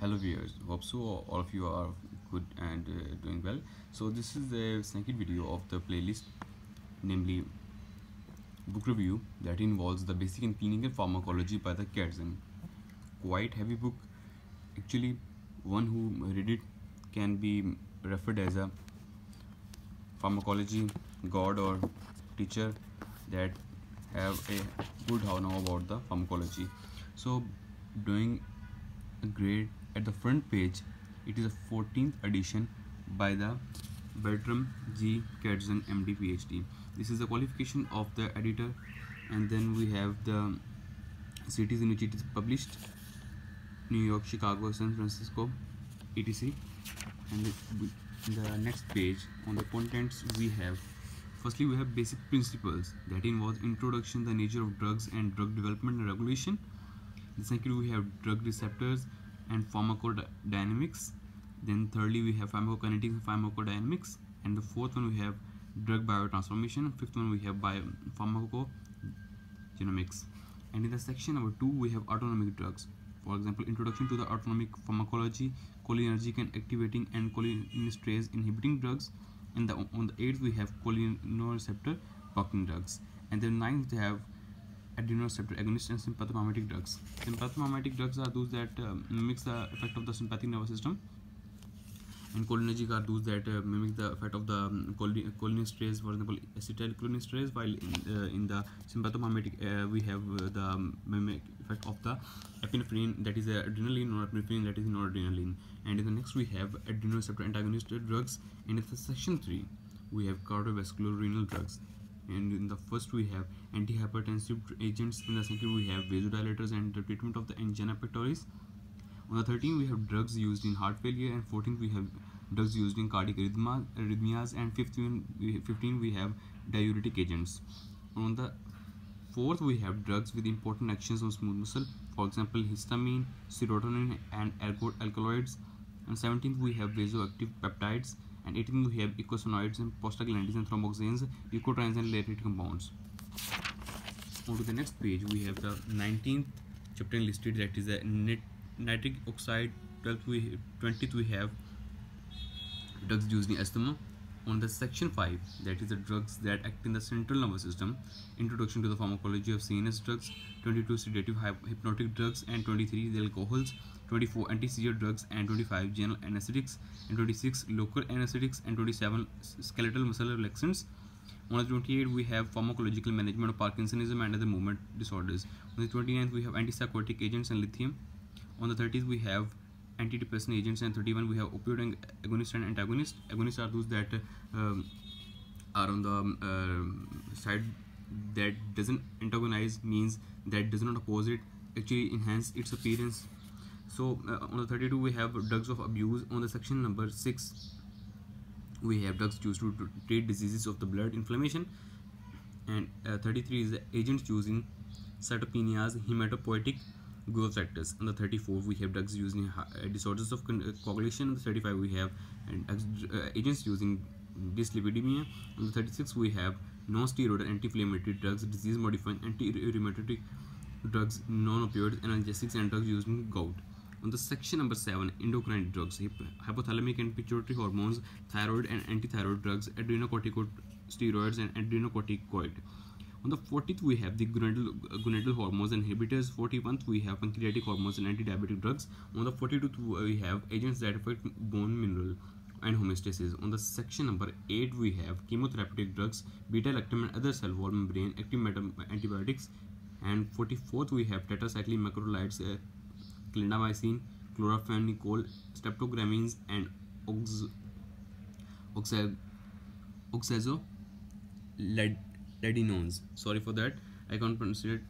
hello viewers hope so all of you are good and uh, doing well. So this is the second video of the playlist namely book review that involves the basic and clinical pharmacology by the Katzung quite heavy book. Actually one who read it can be referred as a pharmacology god or teacher that have a good how know about the pharmacology. So doing a grade at the front page it is a 14th edition by the Bertram G. Katzung MD PhD this is the qualification of the editor and then we have the cities in which it is published New York, Chicago, San Francisco, etc. And the next page on the contents we have firstly we have basic principles that involves introduction the nature of drugs and drug development and regulation the second we have drug receptors and pharmacodynamics. Then thirdly we have pharmacokinetics and pharmacodynamics. And the fourth one we have drug biotransformation. Fifth one we have bio pharmacogenomics and in the section number two we have autonomic drugs. For example introduction to the autonomic pharmacology cholinergic and activating and cholinesterase inhibiting drugs. And the, on the eighth we have cholinergic blocking drugs. And then ninth we have adrenoreceptor agonist and sympathomimetic drugs. Sympathomimetic drugs are those that uh, mimics the effect of the sympathetic nervous system. And cholinergic are those that uh, mimic the effect of the um, cholinesterase for example acetylcholinesterase while in, uh, in the sympathomimetic uh, we have uh, the um, mimic effect of the epinephrine that is adrenaline or epinephrine that is noradrenaline. And in the next we have adrenoreceptor antagonist drugs. And in the section 3 we have cardiovascular renal drugs and in the first we have antihypertensive agents in the second we have vasodilators and the treatment of the angina pectoris on the 13th we have drugs used in heart failure and 14th we have drugs used in cardiac arrhythmias and 15 15 we have diuretic agents. On the fourth we have drugs with important actions on smooth muscle for example histamine serotonin and alkaloids. And 17th we have vasoactive peptides and 18th we have eicosanoids and prostaglandins and thromboxanes leukotrienes and lateral compounds. On to the next page we have the 19th chapter listed that is a nitric oxide 12th we 20th we have drugs used in asthma on the section 5 that is the drugs that act in the central nervous system. Introduction to the pharmacology of CNS drugs 22 sedative hypnotic drugs and 23 the alcohols 24 anti-seizure drugs and 25 general anesthetics and 26 local anesthetics and 27 skeletal muscle relaxants. On the 28th we have pharmacological management of parkinsonism and other movement disorders. On the 29th we have antipsychotic agents and lithium. On the 30th we have antidepressant agents and 31 we have opioid agonist and antagonist. Agonists are those that um, are on the uh, side that doesn't antagonize means that does not oppose it actually enhance its appearance. So uh, on the 32 we have drugs of abuse. On the section number 6 we have drugs used to treat diseases of the blood inflammation. And uh, 33 is agents used in cytopenias hematopoietic growth factors. On the 34 we have drugs using uh, disorders of uh, coagulation. On the 35 we have uh, agents using dyslipidemia. On the 36 we have non-steroidal anti-inflammatory drugs disease modifying anti-rheumatic drugs non-opioids analgesics and drugs used in gout. On the section number 7 endocrine drugs hypothalamic and pituitary hormones thyroid and antithyroid drugs adrenocorticosteroids and adrenocorticoid on the 40th, we have the gonadal, gonadal hormones inhibitors. 41th, we have pancreatic hormones and anti-diabetic drugs. On the 42th, we have agents that affect bone mineral and homeostasis. On the section number 8, we have chemotherapeutic drugs, beta-lactam and other cell wall membrane active antibiotics. And 44th, we have tetracycline macrolides, uh, clindamycin, chloramphenicol, streptogramines, and ox oxazo lead ladinones sorry for that. I can't pronounce it.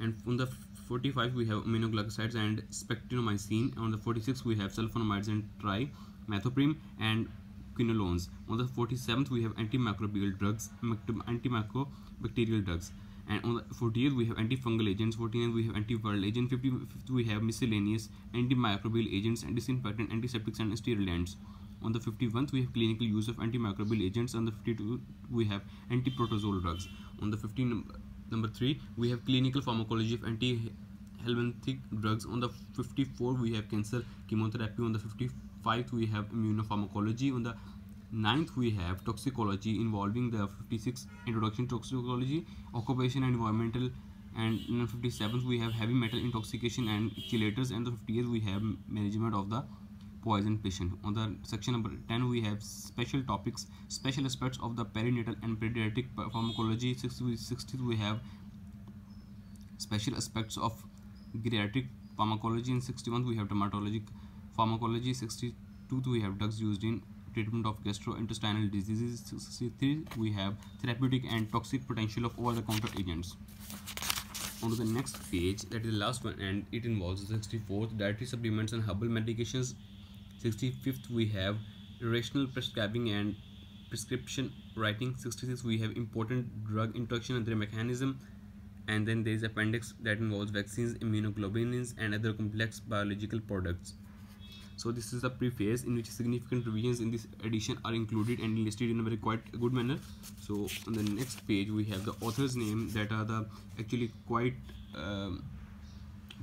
And on the 45 we have aminoglycosides and spectinomycin. On the 46 we have sulfonamides and trimethoprim and quinolones. On the 47th we have antimicrobial drugs antimicrobacterial drugs. And on the 48th we have antifungal agents. 49th we have antiviral agents. 55th we have miscellaneous antimicrobial agents and disinfectant antiseptics and sterilants on the 51st, we have clinical use of antimicrobial agents. On the 52, we have antiprotozoal drugs. On the 15 number 3, we have clinical pharmacology of anti helminthic drugs on the 54 we have cancer chemotherapy on the 55th we have immunopharmacology on the ninth we have toxicology involving the 56 introduction to toxicology occupation and environmental and in the 57th we have heavy metal intoxication and chelators and the 50th we have management of the poison patient. On the section number 10 we have special topics special aspects of the perinatal and pediatric pharmacology. 60th we have special aspects of geriatric pharmacology. In 61st we have dermatologic pharmacology. 62th we have drugs used in treatment of gastrointestinal diseases. 63 we have therapeutic and toxic potential of over-the-counter agents. On to the next page that is the last one and it involves 64th dietary supplements and herbal medications 65th we have rational prescribing and prescription writing. 66 we have important drug interaction and their mechanism. And then there is appendix that involves vaccines immunoglobulins and other complex biological products. So this is the preface in which significant revisions in this edition are included and listed in a very quite good manner. So on the next page we have the author's name. That are the actually quite um,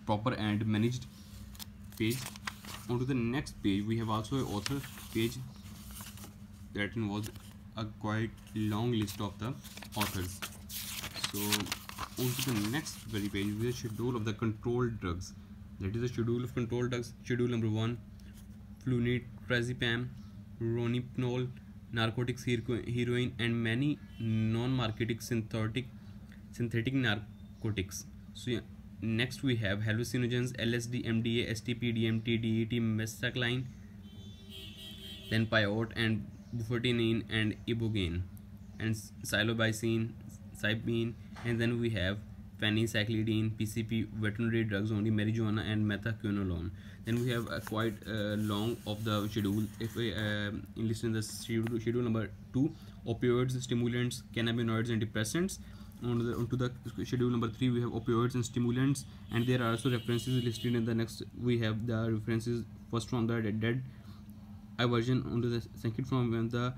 proper and managed page on to the next page we have also an author page that involves a quite long list of the authors. So on to the next very page with a schedule of the controlled drugs. That is the schedule of controlled drugs. Schedule number one flunitrazepam, rohypnol, narcotics, heroin, and many non-marketing synthetic synthetic narcotics. So yeah, next we have hallucinogens, LSD, MDA, STP, DMT, DET, mescaline, then peyote and bufotenine and ibogaine, and psilocybin, cybine, and then we have phencyclidine, PCP, veterinary drugs only, marijuana, and methaquinolone then we have a quite uh, long of the schedule. If we uh, listen the schedule, schedule number two opioids stimulants cannabinoids and depressants on the the schedule number three we have opioids and stimulants and there are also references listed in the next we have the references first from the dead, dead version onto the second from when the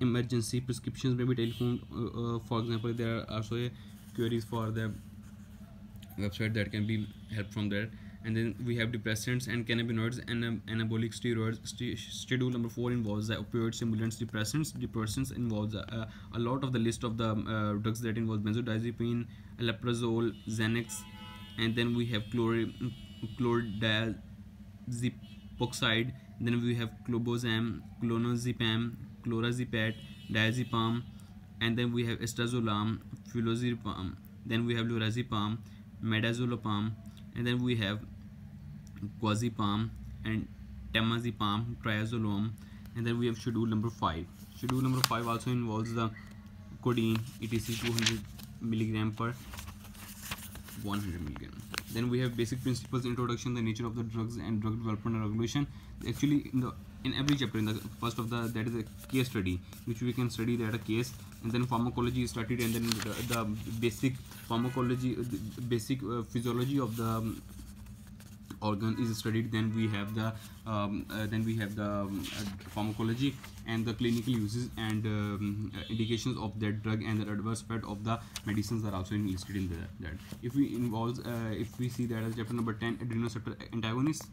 emergency prescriptions may be telephoned uh, uh, for example there are also queries for the website that can be helped from there and then we have depressants and cannabinoids and um, anabolic steroids. St schedule number four involves the opioid stimulants depressants. Depressants involves uh, a lot of the list of the uh, drugs that involve benzodiazepine alprazolam xanax and then we have chlor chlordiazepoxide then we have clobazam clonazepam clorazepate diazepam and then we have estazolam flurazepam then we have lorazepam midazolam and then we have quazepam and temazepam triazolone and then we have schedule number 5 schedule number 5 also involves the codeine etc 200 milligram per 100 milligram. Then we have basic principles introduction the nature of the drugs and drug development and regulation. Actually in the in every chapter in the first of the that is a case study which we can study that a case and then pharmacology is studied and then the, the basic pharmacology the basic uh, physiology of the um, organ is studied then we have the um, uh, then we have the um, uh, pharmacology and the clinical uses and um, uh, indications of that drug and the adverse effect of the medicines are also listed in the, that. If we involves uh, if we see that as chapter number 10 adrenoceptor antagonists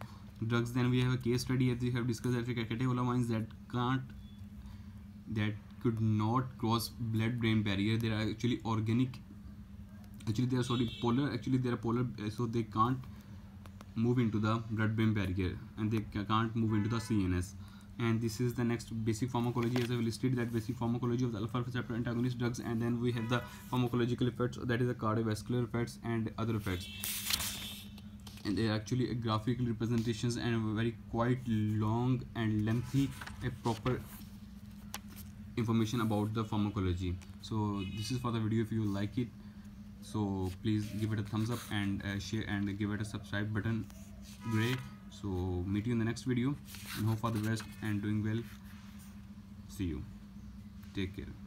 drugs then we have a case study as we have discussed that catecholamines that can't that could not cross blood brain barrier. They are actually organic. Actually they are sorry polar actually they are polar so they can't move into the blood brain barrier and they can't move into the CNS and this is the next basic pharmacology. As I have listed that basic pharmacology of the alpha receptor antagonist drugs and then we have the pharmacological effects that is the cardiovascular effects and other effects. And they are actually a graphical representations and very quite long and lengthy a proper information about the pharmacology. So this is for the video if you like it so please give it a thumbs up and uh, share and give it a subscribe button. Great. So meet you in the next video and hope for the best and doing well. See you. Take care